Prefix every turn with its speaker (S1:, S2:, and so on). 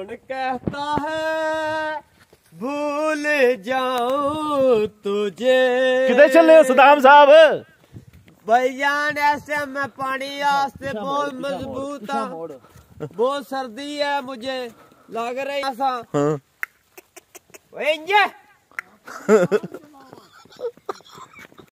S1: कौन कहता है? भूल जाऊँ तुझे।
S2: किधर चल रहे हो सदाम साहब?
S1: भाईजान ऐसे मैं पानी आस्ते बहुत मज़बूत हूँ। बहुत सर्दी है मुझे लग रही ऐसा।
S2: हाँ।